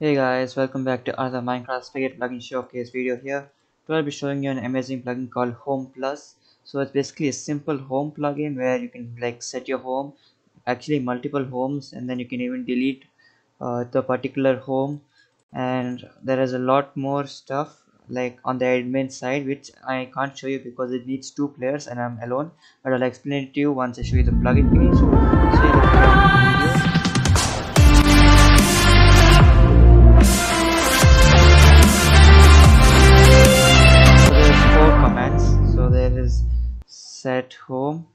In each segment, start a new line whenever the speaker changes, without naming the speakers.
Hey guys, welcome back to another Minecraft Spigot plugin showcase video here. Today I'll be showing you an amazing plugin called Home Plus. So it's basically a simple home plugin where you can like set your home, actually multiple homes, and then you can even delete uh, the particular home. And there is a lot more stuff like on the admin side which I can't show you because it needs two players and I'm alone. But I'll explain it to you once I show you the plugin page. So set home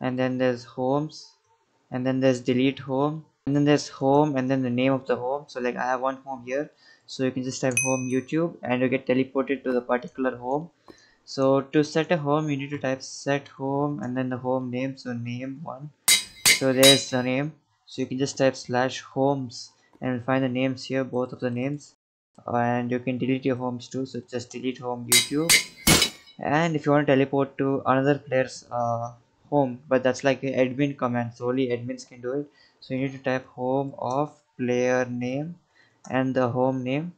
and then there's homes and then there's delete home and then there's home and then the name of the home. So like i have one home here. So you can just type home youtube and you get teleported to the particular home. So to set a home you need to type set home and then the home name. So name one. So there's the name. So you can just type slash homes and find the names here both of the names. And you can delete your homes too. So just delete home youtube and if you want to teleport to another player's uh, home but that's like an admin command so only admins can do it. So you need to type home of player name and the home name.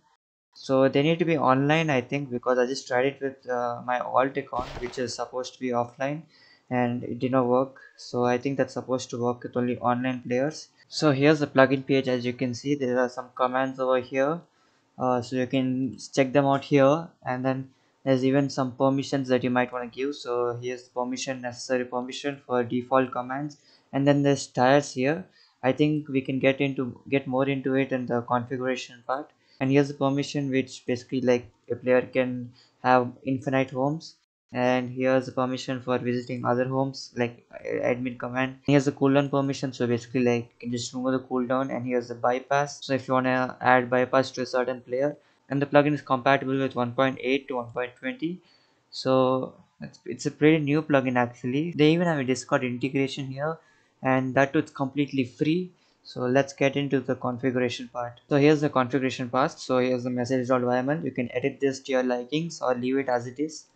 So they need to be online i think because i just tried it with uh, my alt account which is supposed to be offline and it did not work. So i think that's supposed to work with only online players. So here's the plugin page. As you can see there are some commands over here. Uh, so you can check them out here and then there's even some permissions that you might want to give. So here's permission necessary permission for default commands. And then there's tires here. I think we can get into get more into it in the configuration part. And here's the permission which basically like a player can have infinite homes. And here's the permission for visiting other homes like admin command. Here's the cooldown permission. So basically like you can just remove the cooldown and here's the bypass. So if you want to add bypass to a certain player and the plugin is compatible with 1.8 to 1.20 so it's, it's a pretty new plugin actually. They even have a discord integration here and that too it's completely free. So let's get into the configuration part. So here's the configuration part. So here's the message.yml you can edit this to your likings or leave it as it is.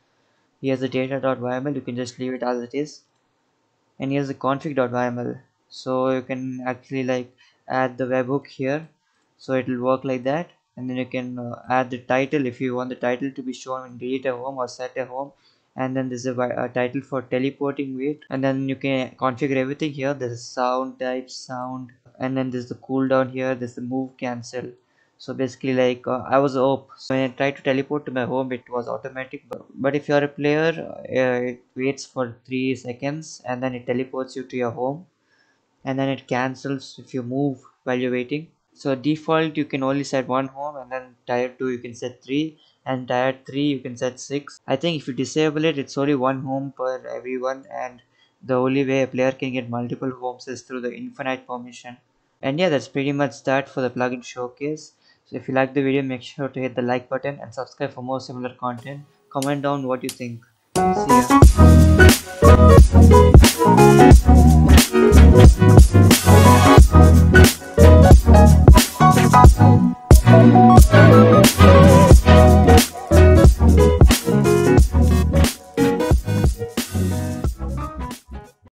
Here's the data.yml you can just leave it as it is. And here's the config.yml so you can actually like add the webhook here. So it will work like that and then you can uh, add the title if you want the title to be shown in delete a home or set a home. And then there's a, a title for teleporting wait. And then you can configure everything here. There's a sound type sound. And then there's the cooldown here. There's the move cancel. So basically like uh, i was up so when i tried to teleport to my home it was automatic. But, but if you're a player uh, it waits for three seconds. And then it teleports you to your home. And then it cancels if you move while you're waiting so default you can only set one home and then tier 2 you can set 3 and tier 3 you can set 6 i think if you disable it it's only one home per everyone and the only way a player can get multiple homes is through the infinite permission. And yeah that's pretty much that for the plugin showcase. So if you like the video make sure to hit the like button and subscribe for more similar content. Comment down what you think. See ya